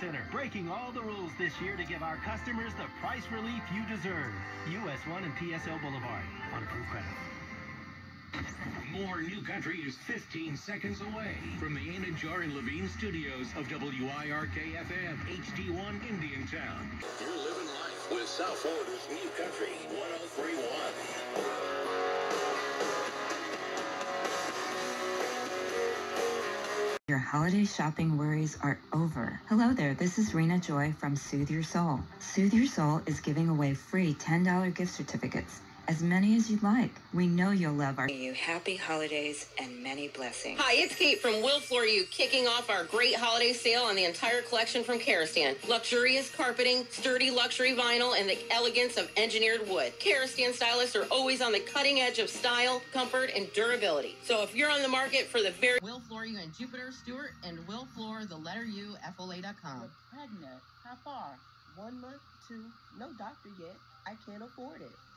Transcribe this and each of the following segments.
Center, breaking all the rules this year to give our customers the price relief you deserve. US 1 and PSO Boulevard on approved credit. More New Country is 15 seconds away from the Anajar and Levine studios of WIRK-FM HD1 Indiantown. You're living life with South Florida's New Country 1031. Holiday shopping worries are over. Hello there, this is Rena Joy from Soothe Your Soul. Soothe Your Soul is giving away free $10 gift certificates, as many as you'd like. We know you'll love our you happy holidays and many blessings. Hi, it's Kate from Will Floor You, kicking off our great holiday sale on the entire collection from Karastan. Luxurious carpeting, sturdy luxury vinyl, and the elegance of engineered wood. Karastan stylists are always on the cutting edge of style, comfort, and durability. So if you're on the market for the very Will Floor You and Jupiter, Stewart, and Will Floor, the letter U, FLA.com. Pregnant? How far? One month? Two? No doctor yet. I can't afford it.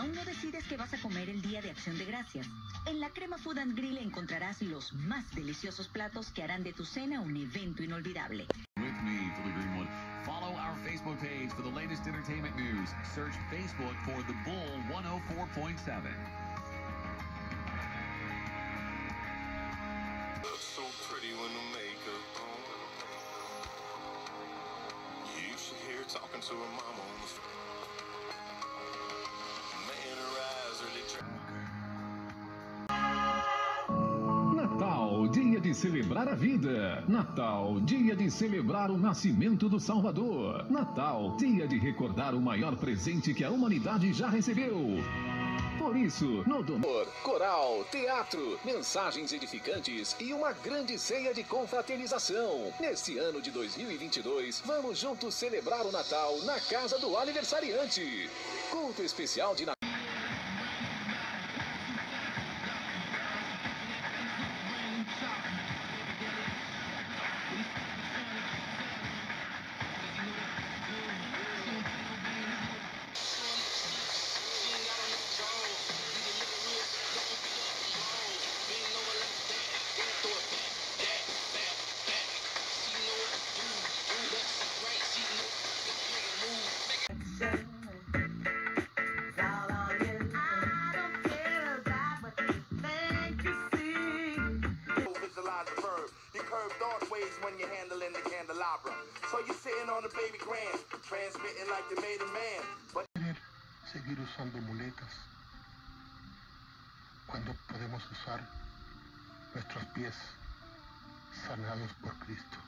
¿Aún no decides qué vas a comer el Día de Acción de Gracias? En la Crema Food and Grill encontrarás los más deliciosos platos que harán de tu cena un evento inolvidable. With me, Philly Greenwood. Follow our Facebook page for the latest entertainment news. Search Facebook for The Bull 104.7. Looks so pretty when the makeup on. You should hear talking to her mama Natal, dia de celebrar a vida. Natal, dia de celebrar o nascimento do Salvador. Natal, dia de recordar o maior presente que a humanidade já recebeu. Por isso, no domingo, coral, teatro, mensagens edificantes e uma grande ceia de confraternização. Neste ano de 2022, vamos juntos celebrar o Natal na casa do aniversariante. Culto especial de Natal. Candelabra. So you're sitting on the baby grand, transmitting like you made a man. But seguir usando muletas cuando podemos usar nuestros pies sanados por Cristo.